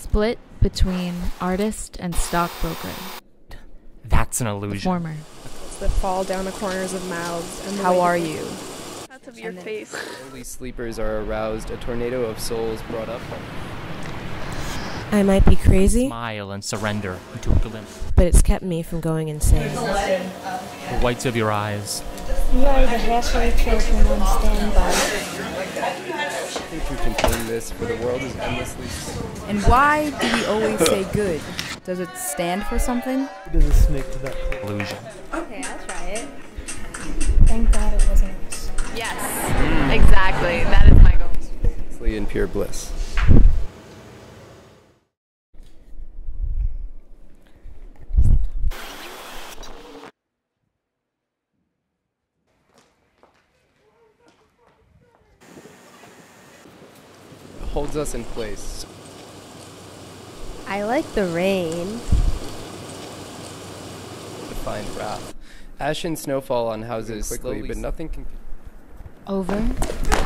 Split between artist and stockbroker. That's an illusion. Former. that fall down the corners of mouths. And How are you? That's of your And face. Early sleepers are aroused, a tornado of souls brought up. I might be crazy, Smile and surrender into a glimpse. but it's kept me from going insane. The whites of your eyes. We are the halfway children on standby. Nothing can contain this, for the world is endlessly And why do we always say good? Does it stand for something? Does a snake to that? Illusion. Okay, I'll try it. Thank God it wasn't us. Yes, exactly. That is my goal. endlessly in pure bliss. Holds us in place. I like the rain. Defined wrath. Ash and snowfall on houses quickly, but nothing can. Over.